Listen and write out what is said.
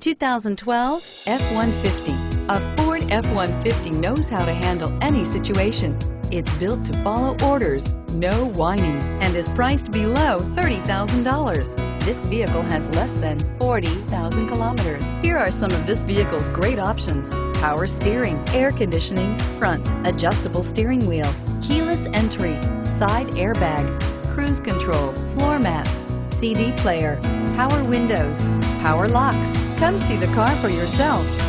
2012 F-150. A Ford F-150 knows how to handle any situation. It's built to follow orders, no whining, and is priced below $30,000. This vehicle has less than 40,000 kilometers. Here are some of this vehicle's great options. Power steering, air conditioning, front, adjustable steering wheel, keyless entry, side airbag, cruise control, floor mats, CD player, power windows, power locks. Come see the car for yourself.